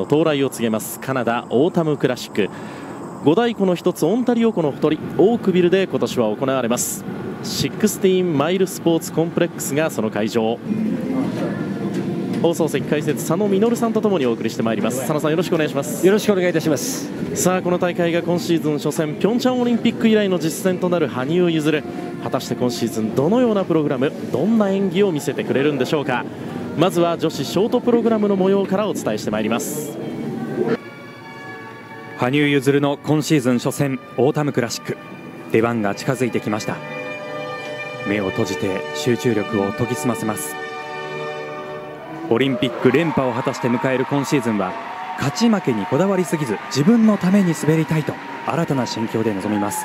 の到来を告げますカナダオータムクラシック。五大湖の一つオンタリオ湖のほとりオークビルで今年は行われます。16マイルスポーツコンプレックスがその会場。放送席解説佐野実さんとともにお送りしてまいります。佐野さんよろしくお願いします。よろしくお願いいたします。さあこの大会が今シーズン初戦ピョンチャンオリンピック以来の実戦となる羽生結弦。果たして今シーズンどのようなプログラムどんな演技を見せてくれるんでしょうかまずは女子ショートプログラムの模様からお伝えしてまいります。羽生結弦の今シーズン初戦オータムクラシック。出番が近づいてきました。目を閉じて集中力を研ぎ澄ませます。オリンピック連覇を果たして迎える今シーズンは勝ち負けにこだわりすぎず自分のために滑りたいと新たな心境で臨みます。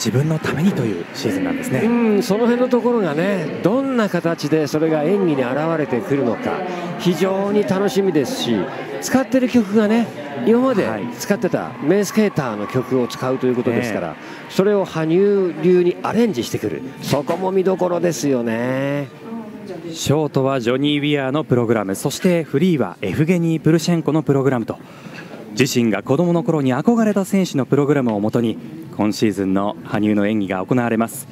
自分のためにというシーズンなんですね。うんその辺のところがねどんな形でそれが演技に現れてくるのか非常に楽しみですし使ってる曲がね今まで使ってたメイスケーターの曲を使うということですから、それを羽生流にアレンジしてくる。そこも見どころですよね。ショートはジョニー・ウィアーのプログラムそしてフリーはエフゲニー・プルシェンコのプログラムと自身が子どもの頃に憧れた選手のプログラムをもとに今シーズンの羽生の演技が行われます。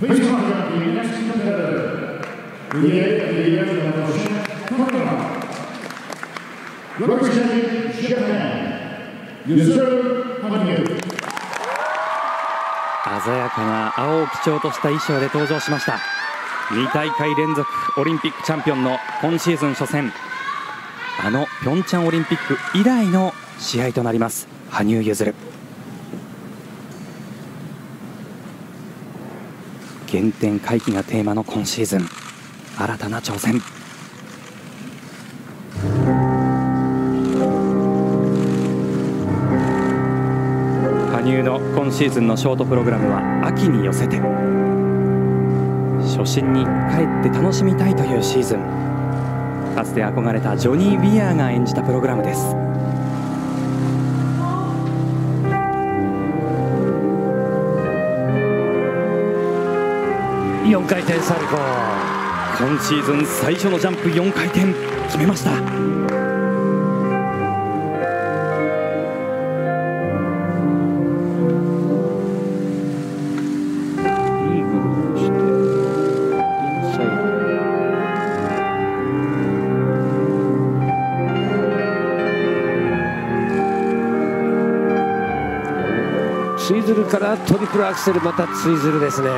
Please welcome the next competitor, Lier Lier Prochain Representing Japan, Yuzuru Hanyu. 鮮やかな青を基調とした衣装で登場しました。2大会連続オリンピックチャンピオンの今シーズン初戦。あのピョンチャンオリンピック以来の試合となります。羽生結弦。原点回帰がテーマの今シーズン。新たな挑戦。羽生の今シーズンのショートプログラムは秋に寄せて初心に帰って楽しみたいというシーズン。かつて憧れたジョニー・ウィアーが演じたプログラムです。4回転サルコー。今シーズン最初のジャンプ4回転決めました。ツイズルからトリプルアクセルまたツイズルですね。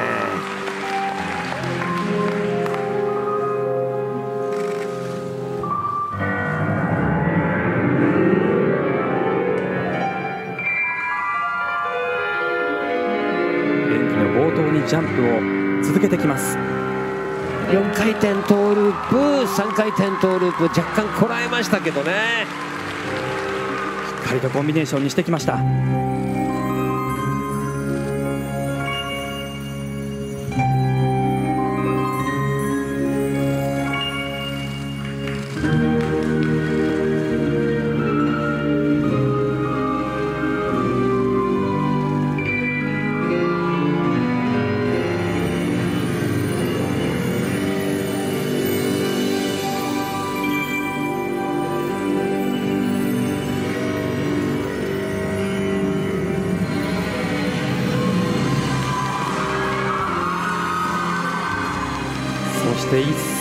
ジャンプを続けてきます。4回転トーループ3回転トーループ若干こらえましたけどね。しっかりとコンビネーションにしてきました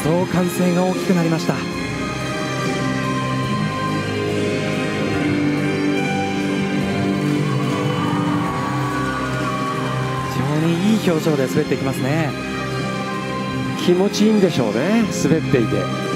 そう歓声が大きくなりました。いい表情で滑っていきますね。気持ちいいんでしょうね。滑っていて。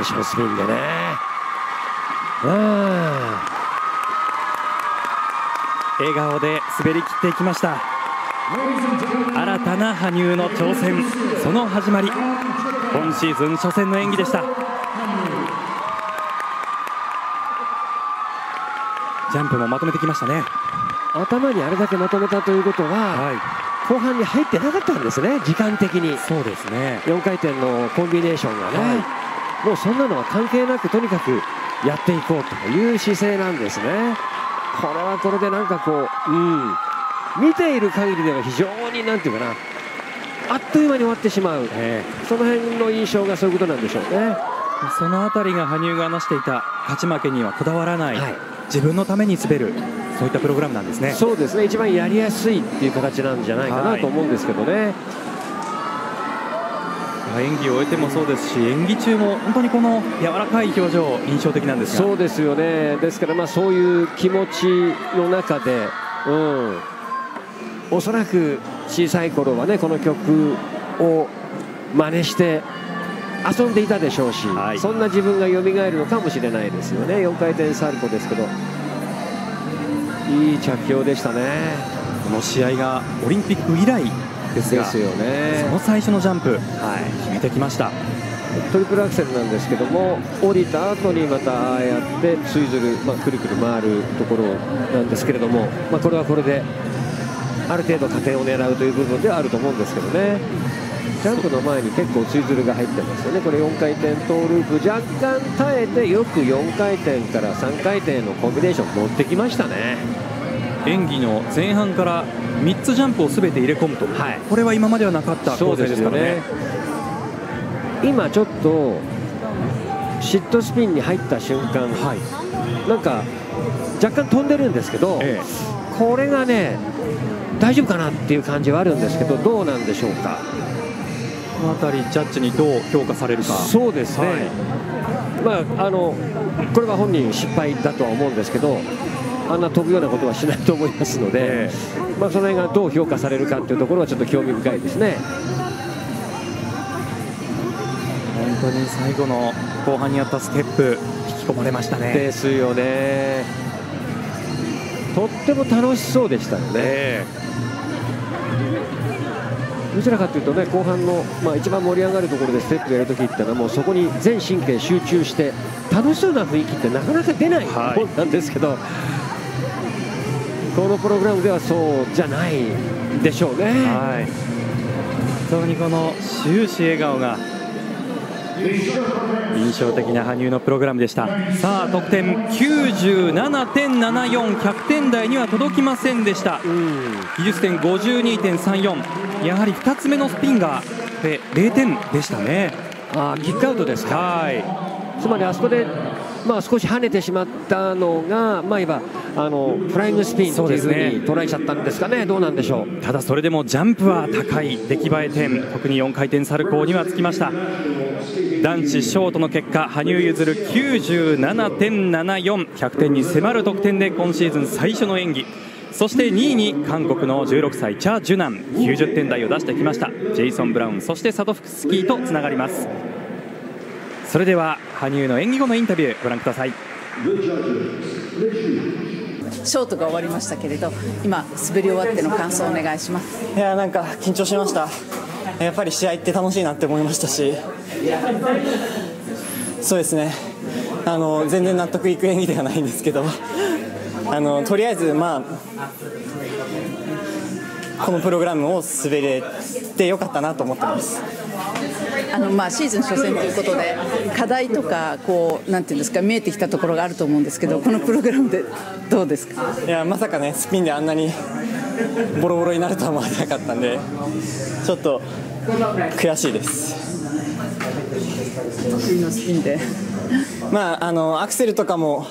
大コンビネーションスピンでね笑顔で滑り切っていきました。新たな羽生の挑戦。その始まり。今シーズン初戦の演技でした。ジャンプもまとめてきましたね。頭にあれだけまとめたということは、はい、後半に入ってなかったんですね時間的に。そうですね。4回転のコンビネーションがね、はい、もうそんなのは関係なくとにかくやっていこうという姿勢なんですね。これはこれでなんかこううん見ている限りでは非常になんていうかなあっという間に終わってしまう、えー、その辺の印象がそういうことなんでしょうね。その辺りが羽生が話していた勝ち負けにはこだわらない、はい、自分のために滑るそういったプログラムなんですね。そうですね。一番やりやすいっていう形なんじゃないかなと思うんですけどね、はい、演技を終えてもそうですし演技中も本当にこの柔らかい表情印象的なんですそうですよね。ですからまあそういう気持ちの中でうん。おそらく小さい頃はねこの曲を真似して遊んでいたでしょうし、はい、そんな自分が蘇るのかもしれないですよね。4回転サルコですけど。いい着氷でしたね。この試合がオリンピック以来ですがですよね。その最初のジャンプ、はい、てきました。トリプルアクセルなんですけども降りた後にまたああやってツイズル、まあ、くるくる回るところなんですけれども、まあ、これはこれである程度加点を狙うという部分ではあると思うんですけどね。ジャンプの前に結構ツイズルが入ってますよね。これ4回転トーループ若干耐えてよく4回転から3回転のコンビネーション持ってきましたね。演技の前半から3つジャンプを全て入れ込むと、はい、これは今まではなかった構成ですからね、ね、今ちょっとシットスピンに入った瞬間、はい、なんか若干飛んでるんですけど、ええ、これがね大丈夫かなっていう感じはあるんですけどどうなんでしょうか？この辺りジャッジにどう評価されるか。そうですね、はい、まあ、あのこれは本人失敗だとは思うんですけどあんな飛ぶようなことはしないと思いますので、まあ、その辺がどう評価されるかというところはちょっと興味深いですね当に最後の後半にあったステップ引き込まれましたね。ですよね。とっても楽しそうでしたよね、どちらかというとね後半の、まあ、一番盛り上がるところでステップやるときっていうのはもうそこに全神経集中して楽しそうな雰囲気ってなかなか出ないもんなんですけど、はいこのプログラムではそうじゃないでしょうね。はい。本当にこの終始笑顔が印象的な羽生のプログラムでした。さあ得点97.74100点台には届きませんでした。技術点52.34やはり2つ目のスピンが0点でしたね。あキックアウトですか。はい。つまりあそこでまあ、少し跳ねてしまったのが、まあ、今あのフライングスピンというふうに捉えちゃったんですかね、どうなんでしょう。ただそれでもジャンプは高い出来栄え点。特に4回転サルコーにはつきました。男子ショートの結果羽生結弦97.74100点に迫る得点で今シーズン最初の演技。そして2位に韓国の16歳チャ・ジュナン。90点台を出してきました。ジェイソン・ブラウン。そしてサトフスキーとつながります。それでは羽生の演技後のインタビューご覧くださいショートが終わりましたけれど今滑り終わっての感想をお願いします。いやなんか緊張しました。やっぱり試合って楽しいなって思いましたし。そうですね。あの全然納得いく演技ではないんですけど。あのとりあえずまあこのプログラムを滑れてよかったなと思ってます。あのまあシーズン初戦ということで課題とかこうなんていうんですか見えてきたところがあると思うんですけどこのプログラムでどうですか？いやまさかねスピンであんなにボロボロになるとは思わなかったんでちょっと悔しいです。得意のスピンで。まああのアクセルとかも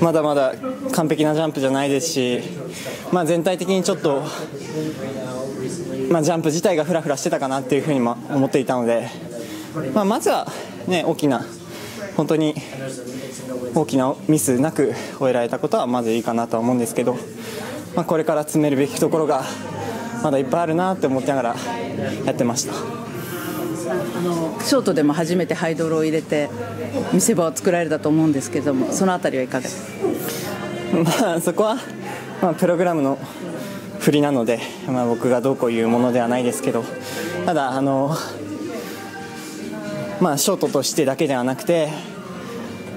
まだまだ完璧なジャンプじゃないですし、まあ、全体的にちょっとまあ、ジャンプ自体がふらふらしてたかなっていうふうにも思っていたので、まあ、まずは、ね、大きな本当に大きなミスなく終えられたことはまずいいかなとは思うんですけど、まあ、これから詰めるべきところがまだいっぱいあるなって思ってながらやってました。あのショートでも初めてハイドロを入れて見せ場を作られたと思うんですけどもそのあたりはいかがですか、まあ、そこは、まあ、プログラムの振りなので、まあ、僕がどうこういうものではないですけどただあの、まあ、ショートとしてだけではなくて、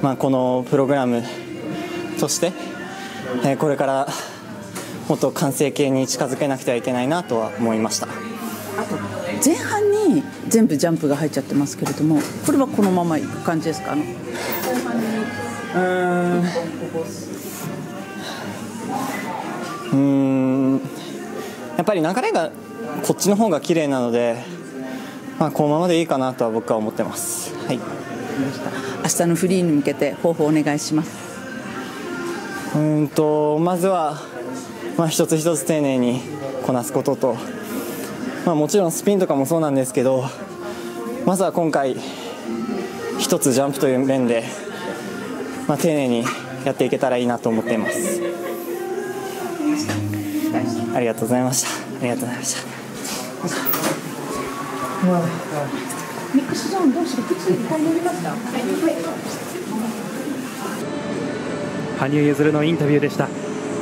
まあ、このプログラムとして、えー、これからもっと完成形に近づけなくてはいけないなとは思いました。前半に全部ジャンプが入っちゃってますけれどもこれはこのままいく感じですか？うんうんやっぱり流れがこっちの方が綺麗なので、まあ、このままでいいかなとは僕は思ってます。はい、明日のフリーに向けて抱負をお願いしますうんとまずは、まあ、一つ一つ丁寧にこなすことと、まあ、もちろんスピンとかもそうなんですけどまずは今回一つジャンプという面で、まあ、丁寧にやっていけたらいいなと思っています。ありがとうございました。ありがとうございました。ミックスゾーンどうし靴一回脱ぎますか羽生結弦のインタビューでした。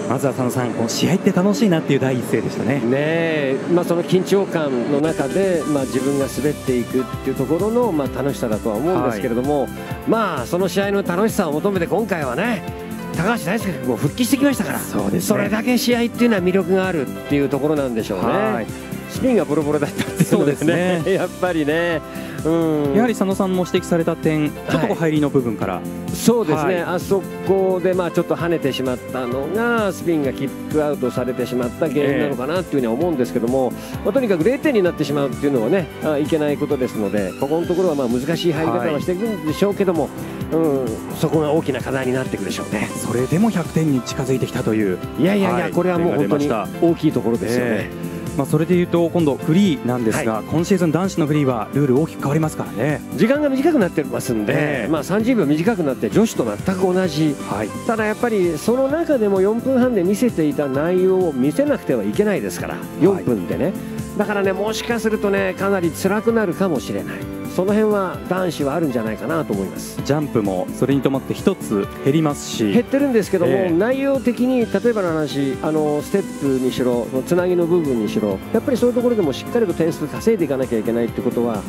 まずは佐野さん、試合って楽しいなっていう第一声でしたね。ねまあ、その緊張感の中で、まあ、自分が滑っていくっていうところの、まあ、楽しさだとは思うんですけれども、はい、まあ、その試合の楽しさを求めて今回はね高橋大輔君も復帰してきましたからね、それだけ試合っていうのは魅力があるっていうところなんでしょうね。スピンがボロボロだったっていうのですね、ね やっぱりね。うん、やはり佐野さんも指摘された点、ちょっと入りの部分から、はい、そうですね、はい、あそこでまあちょっと跳ねてしまったのが、スピンがキックアウトされてしまった原因なのかなというふうに思うんですけども、えー、まあ、とにかく0点になってしまうっていうのはね、あいけないことですので、ここのところはまあ難しい入り方はしていくんでしょうけども、うん、そこが大きな課題になっていくでしょうね。それでも100点に近づいてきたという、いやいやいや、これはもう本当に大きいところですよね。えーまあ、それでいうと今度フリーなんですが、はい、今シーズン男子のフリーはルール大きく変わりますからね。時間が短くなってますんで、えー、まあ、30秒短くなって女子と全く同じ、はい、ただやっぱりその中でも4分半で見せていた内容を見せなくてはいけないですから4分でね、はい、だからねもしかするとねかなり辛くなるかもしれない。その辺は男子はあるんじゃないかなと思います。ジャンプもそれに伴って1つ減りますし。減ってるんですけども、えー、内容的に例えばの話あのステップにしろつなぎの部分にしろやっぱりそういうところでもしっかりと点数稼いでいかなきゃいけないってことは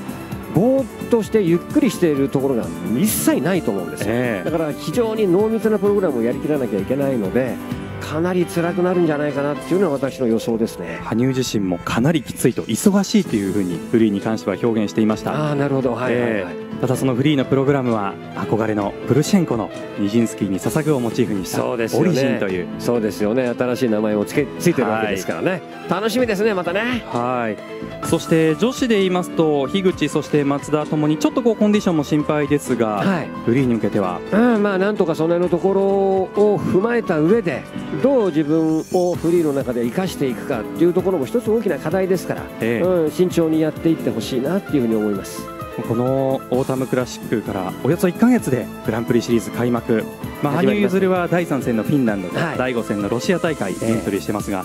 ぼーっとしてゆっくりしているところが一切ないと思うんですよ、えー、だから非常に濃密なプログラムをやりきらなきゃいけないのでかなり辛くなるんじゃないかなっていうのは私の予想ですね。羽生自身もかなりきついと忙しいというふうにフリーに関しては表現していました。あなるほど、はい、はいえー、ただそのフリーのプログラムは憧れのプルシェンコのニジンスキーに捧ぐをモチーフにしたオリジンという。そうですよね。新しい名前もつけついてるわけですからね、はい、楽しみですねまたね。はい。そして女子で言いますと樋口そして松田ともにちょっとこうコンディションも心配ですが、はい、フリーに向けては、うん、まあなんとかその辺のところを踏まえた上でどう自分をフリーの中で生かしていくかっていうところも一つ大きな課題ですから、え。うん、慎重にやっていってほしいなっていうふうに思いますこのオータムクラシックからおよそ1か月でグランプリシリーズ開幕、まあ、羽生結弦は第3戦のフィンランドと第5戦のロシア大会エントリーしてますが、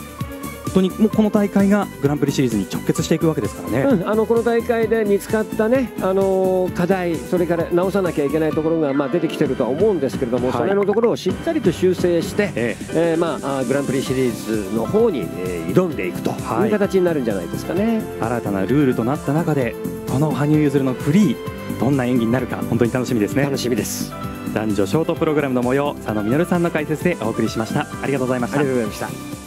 当にもうこの大会がグランプリシリーズに直結していくわけですからね、うん、あのこの大会で見つかったね、あの課題、それから直さなきゃいけないところが、まあ、出てきてるとは思うんですけれども、はい、それのところをしっかりと修正して、ええ。えー、まあ、グランプリシリーズの方に、えー、挑んでいくという形になるんじゃないですかね、新たなルールとなった中で、この羽生結弦のフリー、どんな演技になるか、本当に楽しみですね。楽しみです。男女ショートプログラムの模様佐野実さんの解説でお送りしました。ありがとうございました。ありがとうございました